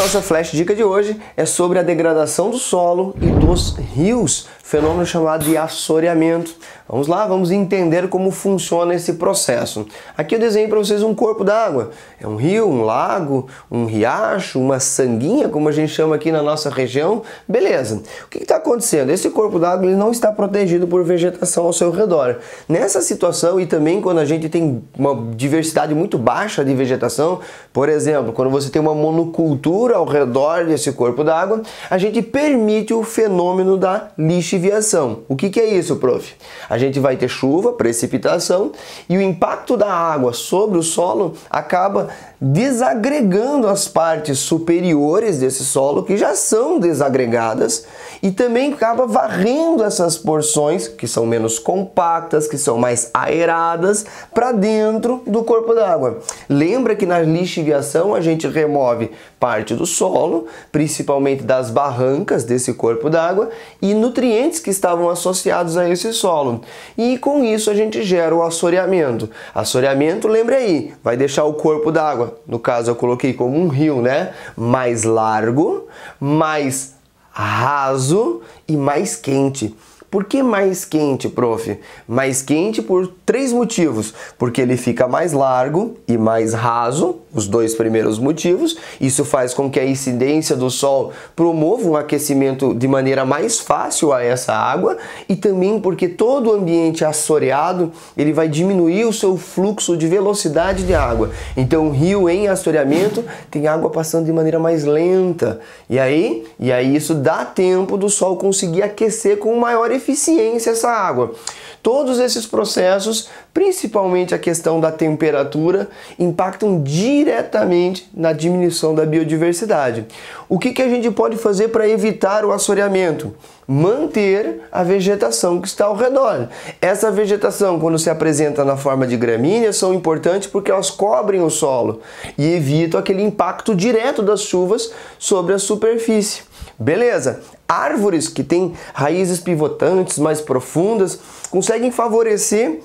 nossa flash dica de hoje é sobre a degradação do solo e dos rios, fenômeno chamado de assoreamento. Vamos lá, vamos entender como funciona esse processo. Aqui eu desenho para vocês um corpo d'água. É um rio, um lago, um riacho, uma sanguinha, como a gente chama aqui na nossa região. Beleza. O que está acontecendo? Esse corpo d'água não está protegido por vegetação ao seu redor. Nessa situação e também quando a gente tem uma diversidade muito baixa de vegetação, por exemplo, quando você tem uma monocultura ao redor desse corpo d'água, a gente permite o fenômeno da lixiviação. O que, que é isso, prof? A gente vai ter chuva, precipitação e o impacto da água sobre o solo acaba desagregando as partes superiores desse solo que já são desagregadas e também acaba varrendo essas porções que são menos compactas, que são mais aeradas para dentro do corpo d'água. Lembra que na lixiviação a gente remove parte do solo, principalmente das barrancas desse corpo d'água e nutrientes que estavam associados a esse solo. E com isso a gente gera o assoreamento. Assoreamento, lembre aí, vai deixar o corpo d'água, no caso eu coloquei como um rio, né, mais largo, mais raso e mais quente. Por que mais quente, prof? Mais quente por três motivos. Porque ele fica mais largo e mais raso, os dois primeiros motivos. Isso faz com que a incidência do sol promova um aquecimento de maneira mais fácil a essa água e também porque todo o ambiente assoreado, ele vai diminuir o seu fluxo de velocidade de água. Então, o rio em assoreamento tem água passando de maneira mais lenta. E aí, e aí isso dá tempo do sol conseguir aquecer com maior eficiência essa água. Todos esses processos, principalmente a questão da temperatura, impactam diretamente na diminuição da biodiversidade. O que, que a gente pode fazer para evitar o assoreamento? Manter a vegetação que está ao redor. Essa vegetação, quando se apresenta na forma de gramíneas, são importantes porque elas cobrem o solo e evitam aquele impacto direto das chuvas sobre a superfície. Beleza? Árvores que têm raízes pivotantes mais profundas conseguem favorecer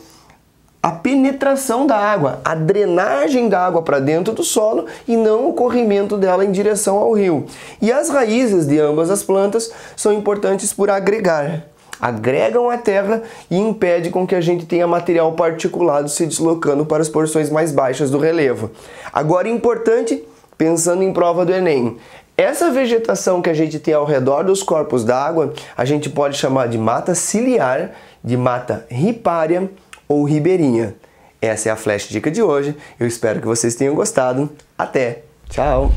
a penetração da água, a drenagem da água para dentro do solo e não o corrimento dela em direção ao rio. E as raízes de ambas as plantas são importantes por agregar. Agregam a terra e impede com que a gente tenha material particulado se deslocando para as porções mais baixas do relevo. Agora, importante, pensando em prova do Enem, essa vegetação que a gente tem ao redor dos corpos d'água, a gente pode chamar de mata ciliar, de mata ripária ou ribeirinha. Essa é a Flash Dica de hoje. Eu espero que vocês tenham gostado. Até! Tchau!